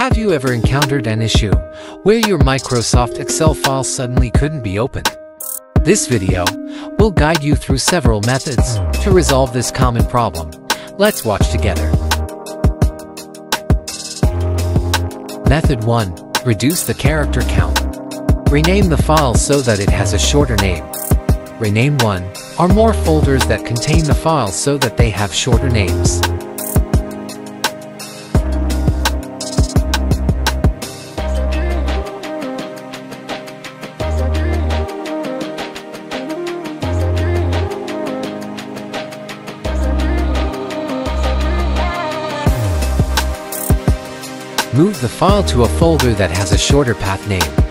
Have you ever encountered an issue where your Microsoft Excel file suddenly couldn't be opened? This video will guide you through several methods to resolve this common problem. Let's watch together. Method 1. Reduce the character count. Rename the file so that it has a shorter name. Rename 1 or more folders that contain the file so that they have shorter names. Move the file to a folder that has a shorter path name.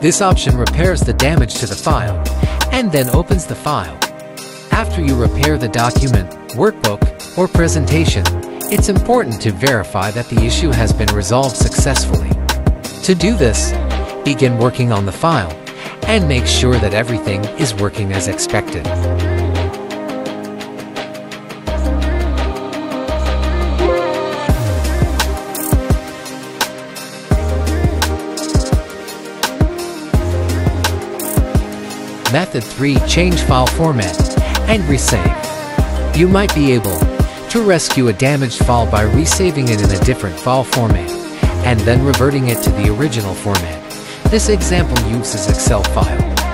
This option repairs the damage to the file and then opens the file. After you repair the document, workbook, or presentation, it's important to verify that the issue has been resolved successfully. To do this, begin working on the file and make sure that everything is working as expected. Method 3. Change file format and resave. You might be able to rescue a damaged file by resaving it in a different file format and then reverting it to the original format. This example uses Excel file.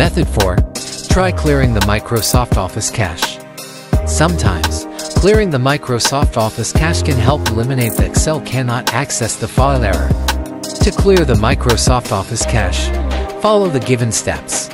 Method 4. Try clearing the Microsoft Office cache. Sometimes, clearing the Microsoft Office cache can help eliminate the Excel cannot access the file error. To clear the Microsoft Office cache, follow the given steps.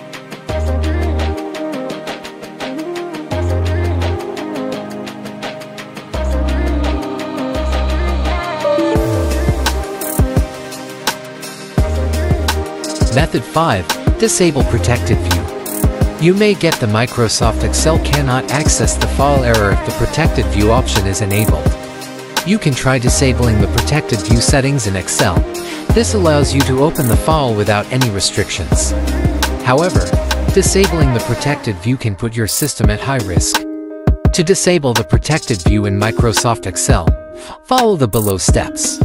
Method 5. Disable Protected View. You may get the Microsoft Excel cannot access the file error if the Protected View option is enabled. You can try disabling the Protected View settings in Excel. This allows you to open the file without any restrictions. However, disabling the Protected View can put your system at high risk. To disable the Protected View in Microsoft Excel, follow the below steps.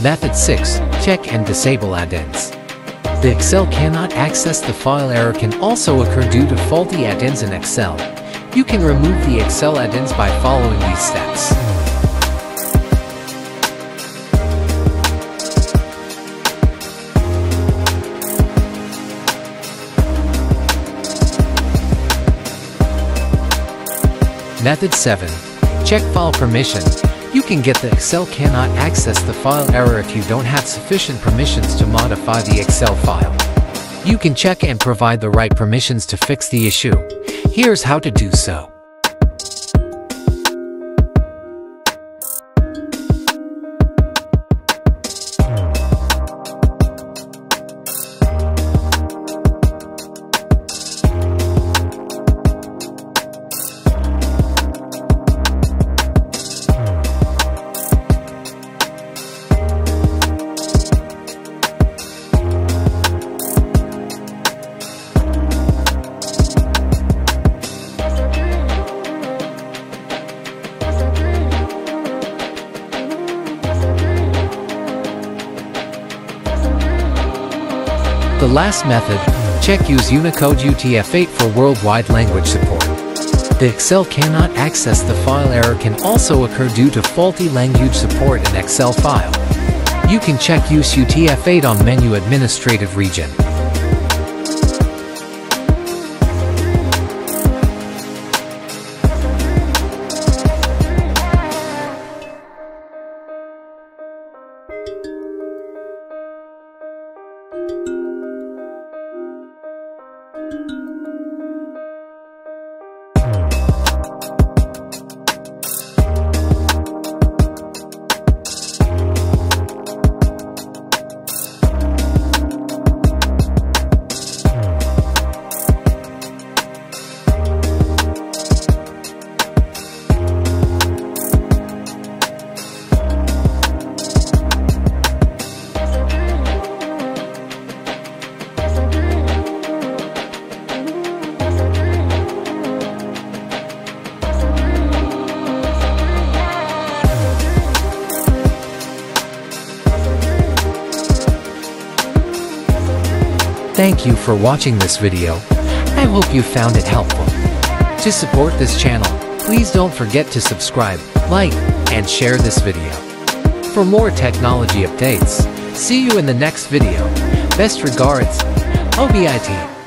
Method 6. Check and disable add-ins. The Excel cannot access the file error can also occur due to faulty add-ins in Excel. You can remove the Excel add-ins by following these steps. Method 7. Check file permission. You can get the Excel cannot access the file error if you don't have sufficient permissions to modify the Excel file. You can check and provide the right permissions to fix the issue. Here's how to do so. The last method, check use Unicode UTF-8 for worldwide language support. The Excel cannot access the file error can also occur due to faulty language support in Excel file. You can check use UTF-8 on menu administrative region. Thank you for watching this video. I hope you found it helpful. To support this channel, please don't forget to subscribe, like, and share this video. For more technology updates, see you in the next video. Best regards, Hobi IT.